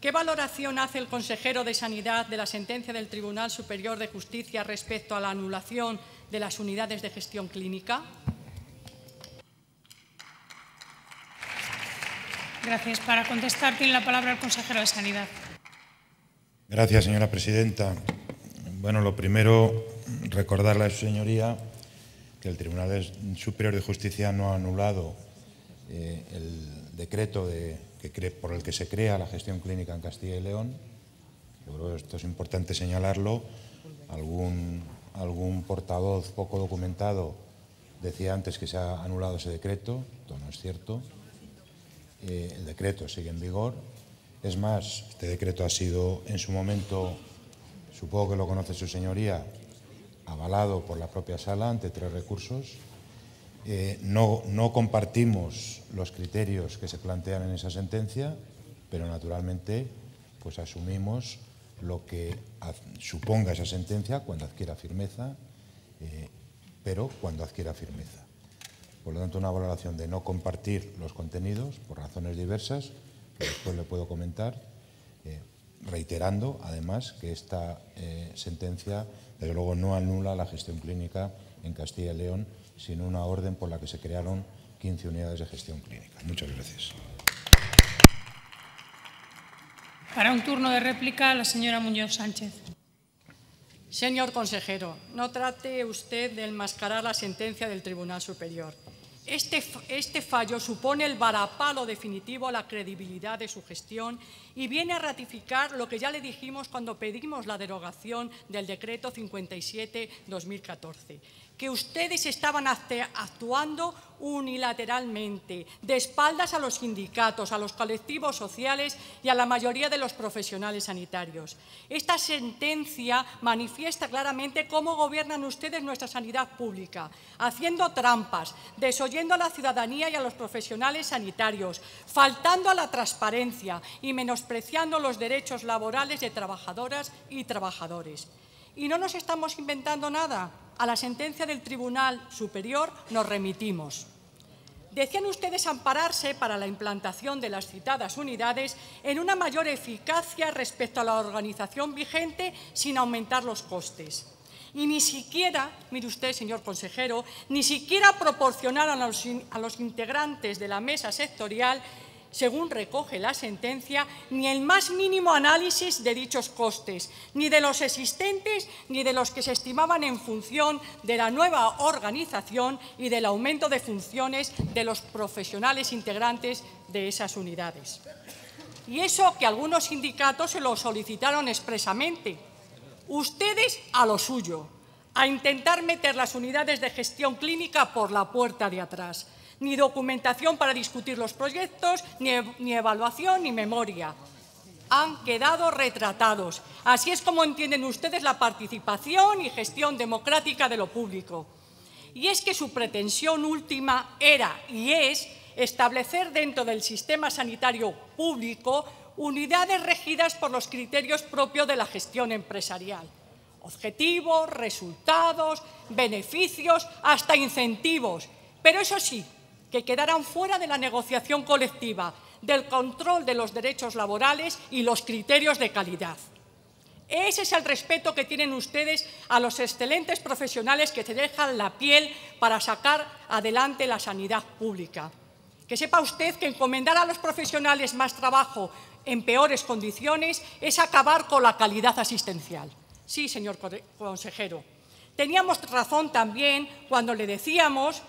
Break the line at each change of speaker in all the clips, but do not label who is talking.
¿Qué valoración hace el consejero de Sanidad de la sentencia del Tribunal Superior de Justicia respecto a la anulación de las unidades de gestión clínica?
Gracias. Para contestar tiene la palabra el consejero de Sanidad.
Gracias, señora presidenta. Bueno, lo primero, recordarle a su señoría que el Tribunal Superior de Justicia no ha anulado eh, el decreto de por el que se crea la gestión clínica en Castilla y León. Yo creo que esto es importante señalarlo. Algún, algún portavoz poco documentado decía antes que se ha anulado ese decreto. Esto no es cierto. Eh, el decreto sigue en vigor. Es más, este decreto ha sido en su momento, supongo que lo conoce su señoría, avalado por la propia sala ante tres recursos eh, no, no compartimos los criterios que se plantean en esa sentencia, pero naturalmente pues asumimos lo que suponga esa sentencia cuando adquiera firmeza, eh, pero cuando adquiera firmeza. Por lo tanto, una valoración de no compartir los contenidos por razones diversas, que después le puedo comentar, eh, reiterando además que esta sentencia, desde luego, no anula la gestión clínica en Castilla y León sino una orden por la que se crearon 15 unidades de gestión clínica. Muchas gracias.
Para un turno de réplica, la señora Muñoz Sánchez.
Señor consejero, no trate usted de enmascarar la sentencia del Tribunal Superior. Este, este, fallo supone el varapalo definitivo a la credibilidad de su gestión y viene a ratificar lo que ya le dijimos cuando pedimos la derogación del decreto 57-2014 que ustedes estaban actuando unilateralmente, de espaldas a los sindicatos, a los colectivos sociales y a la mayoría de los profesionales sanitarios. Esta sentencia manifiesta claramente cómo gobiernan ustedes nuestra sanidad pública, haciendo trampas, desoyendo a la ciudadanía y a los profesionales sanitarios, faltando a la transparencia y menospreciando los derechos laborales de trabajadoras y trabajadores. Y no nos estamos inventando nada. A la sentencia del Tribunal Superior nos remitimos. Decían ustedes ampararse para la implantación de las citadas unidades en una mayor eficacia respecto a la organización vigente sin aumentar los costes. Y ni siquiera, mire usted, señor consejero, ni siquiera proporcionar a los, a los integrantes de la mesa sectorial según recoge la sentencia, ni el más mínimo análisis de dichos costes, ni de los existentes ni de los que se estimaban en función de la nueva organización y del aumento de funciones de los profesionales integrantes de esas unidades. Y eso que algunos sindicatos se lo solicitaron expresamente. Ustedes a lo suyo, a intentar meter las unidades de gestión clínica por la puerta de atrás ni documentación para discutir los proyectos, ni, evaluación, ni memoria. Han quedado retratados. Así es como entienden ustedes la participación y gestión democrática de lo público. Y es que su pretensión última era y es establecer dentro del sistema sanitario público unidades regidas por los criterios propios de la gestión empresarial. Objetivos, resultados, beneficios, hasta incentivos. Pero eso sí, que quedaran fuera de la negociación colectiva, del control de los derechos laborales y los criterios de calidad. Ese es el respeto que tienen ustedes a los excelentes profesionales que se dejan la piel para sacar adelante la sanidad pública. Que sepa usted que encomendar a los profesionales más trabajo en peores condiciones es acabar con la calidad asistencial. Sí, señor consejero. Teníamos razón también cuando le decíamos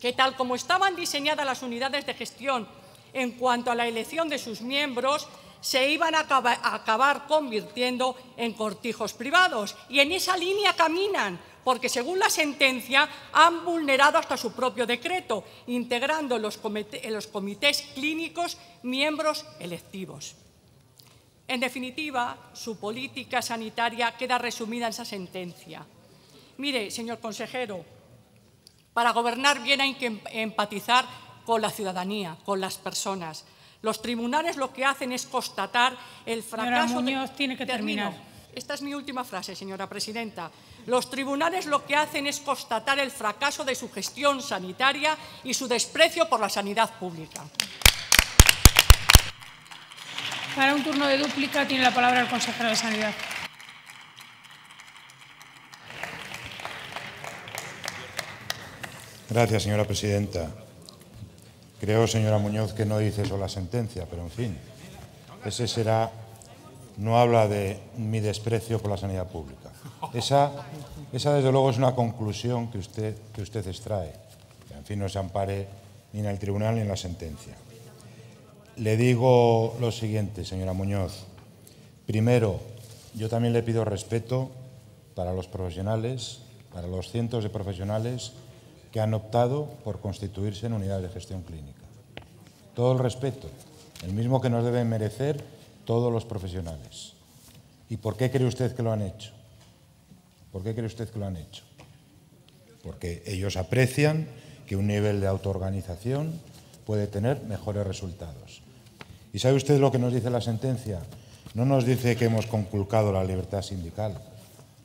que tal como estaban diseñadas las unidades de gestión en cuanto a la elección de sus miembros, se iban a acabar, convirtiendo en cortijos privados. Y en esa línea caminan, porque según la sentencia han vulnerado hasta su propio decreto, integrando en los, comités clínicos miembros electivos. En definitiva, su política sanitaria queda resumida en esa sentencia. Mire, señor consejero, para gobernar bien hay que em-, empatizar con la ciudadanía, con las personas. Los tribunales lo que hacen es constatar el fracaso...
Muñoz, tiene que terminar.
Esta es mi última frase, señora presidenta. Los tribunales lo que hacen es constatar el fracaso de su gestión sanitaria y su desprecio por la sanidad pública.
Para un turno de dúplica tiene la palabra el consejero de Sanidad.
Gracias, señora presidenta. Creo, señora Muñoz, que no dice eso la sentencia, pero en fin, ese será, no habla de mi desprecio por la sanidad pública. Esa, esa desde luego, es una conclusión que usted, que usted extrae. Que, en fin, no se ampare ni en el tribunal ni en la sentencia. Le digo lo siguiente, señora Muñoz. Primero, yo también le pido respeto para los profesionales, para los cientos de profesionales que han optado por constituirse en unidades de gestión clínica. Todo el respeto, el mismo que nos deben merecer todos los profesionales. ¿Y por qué cree usted que lo han hecho? ¿Por qué cree usted que lo han hecho? Porque ellos aprecian que un nivel de autoorganización puede tener mejores resultados. ¿Y sabe usted lo que nos dice la sentencia? No nos dice que hemos conculcado la libertad sindical,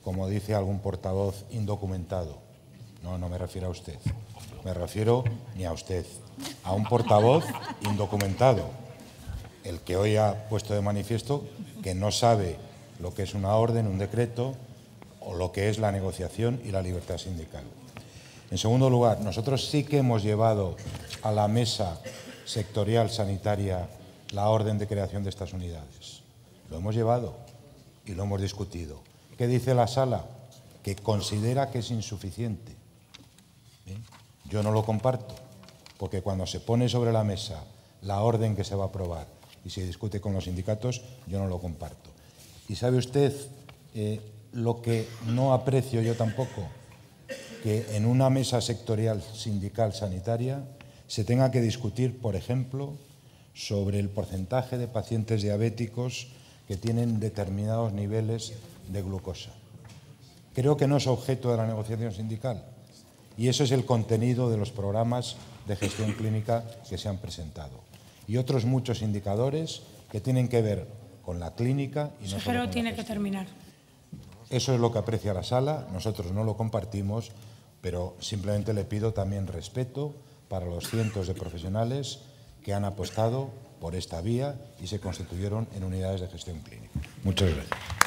como dice algún portavoz indocumentado no, no me refiero a usted. Me refiero ni a usted, a un portavoz indocumentado, el que hoy ha puesto de manifiesto que no sabe lo que es una orden, un decreto o lo que es la negociación y la libertad sindical. En segundo lugar, nosotros sí que hemos llevado a la mesa sectorial sanitaria la orden de creación de estas unidades. Lo hemos llevado y lo hemos discutido. ¿Qué dice la sala? Que considera que es insuficiente. Yo no lo comparto, porque cuando se pone sobre la mesa la orden que se va a aprobar y se discute con los sindicatos, yo no lo comparto. Y sabe usted eh, lo que no aprecio yo tampoco, que en una mesa sectorial sindical sanitaria se tenga que discutir, por ejemplo, sobre el porcentaje de pacientes diabéticos que tienen determinados niveles de glucosa. Creo que no es objeto de la negociación sindical. Y eso es el contenido de los programas de gestión clínica que se han presentado. Y otros muchos indicadores que tienen que ver con la clínica y no solo
tiene que terminar.
Eso es lo que aprecia la sala, nosotros no lo compartimos, pero simplemente le pido también respeto para los cientos de profesionales que han apostado por esta vía y se constituyeron en unidades de gestión clínica. Muchas gracias.